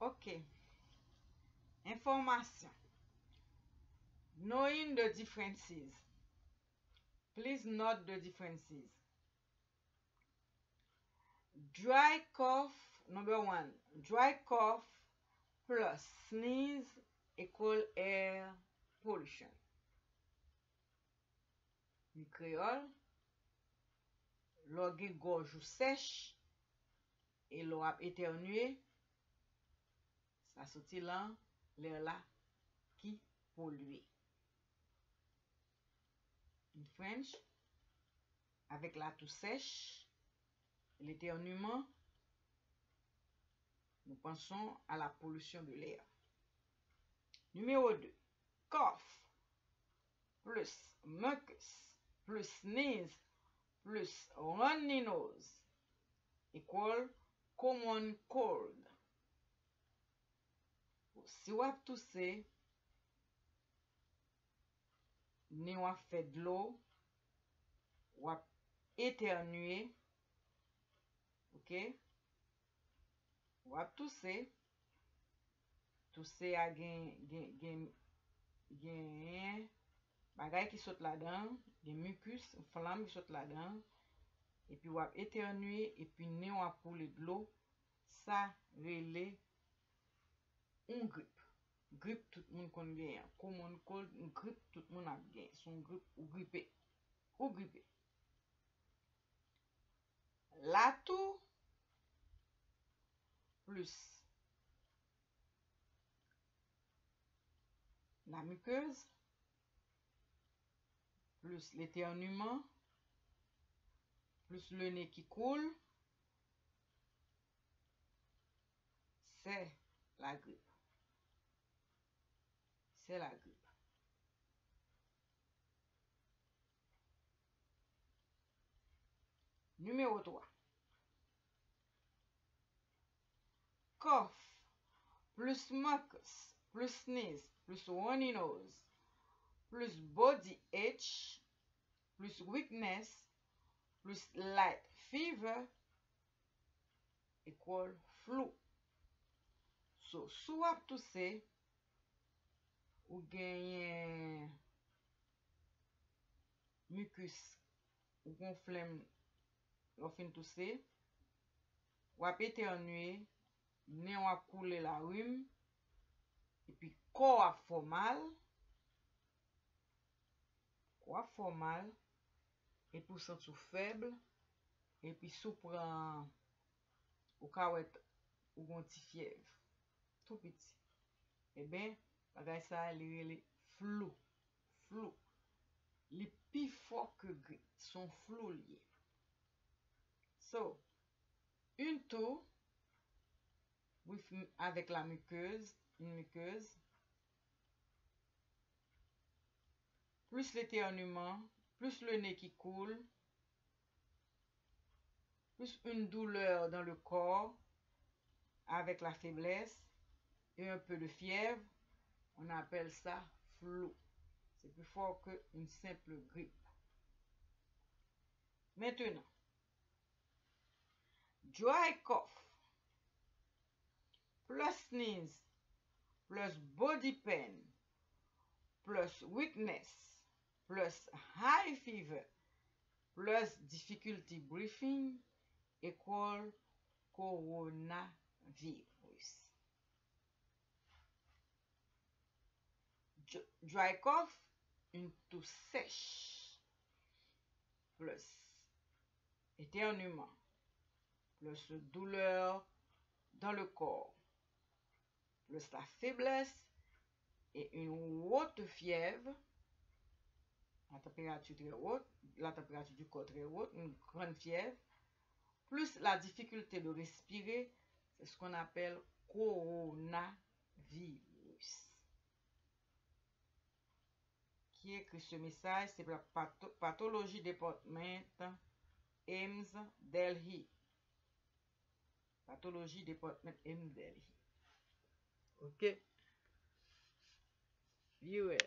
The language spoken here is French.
Ok. Informasyon. Knowing the differences. Please note the differences. Dry cough, number one. Dry cough plus sneeze equal air pollution. Ni kreol. Lo gen gojou sech. E lo ap eternue. Sa soti lan, lè la ki polue. In French, avek la tou sech, l'éternuement, nou panson a la pollusyon de l'air. Numéro 2. Cough plus mucus plus sneeze plus runny nose equal common cold. Si wap touse, ni wap fè dlo, wap eternue, ok? Wap touse, touse a gen, gen, gen, gen bagay ki sot la dan, gen mukus, flam ki sot la dan, epi wap eternue, epi ni wap poule dlo, sa rele un grip. Grip tout moun kon genyen. Common cold, un grip tout moun ap genyen. Son grip ou gripe. Ou gripe. La tou plus la mukeuse, plus l'éternuement plus le nez qui coule, c'est la grippe. C'est la grippe. Numéro 3. Cough, plus mucus, plus sneeze, plus runny nose, plus body ache, plus weakness, plus light fever, equal flu. So, sou ap touse, ou genyen mukus ou kon flem lò fin tousè, wap eternye, nen wap koule la wim, epi ko wap fomal, ko wap fomal, epi ou sent sou feble, epi sou pran ou kawet ou gonti fyev. tout piti. E ben, bagay sa li li flou. Flou. Li pi fok ke gri. Son flou. So, un tou, avèk la mukeuse, un mukeuse, plus l'éternuement, plus le ne ki koule, plus un douleur dan le kor, avèk la feblesse, et un peu de fièvre, on appelle ça flou. C'est plus fort qu'une simple grippe. Maintenant, dry cough, plus sneeze, plus body pain, plus weakness, plus high fever, plus difficulty breathing, equal coronavirus. Dry cough, une toux sèche, plus. Éternuement, plus douleur dans le corps, plus la faiblesse et une haute fièvre, la température très haute, la température du corps très haute, une grande fièvre, plus la difficulté de respirer, c'est ce qu'on appelle coronavirus. Qui écrit ce message? C'est la Pathology Department, Ames, Delhi. Pathology Department, Ames, Delhi. Ok? Viewer.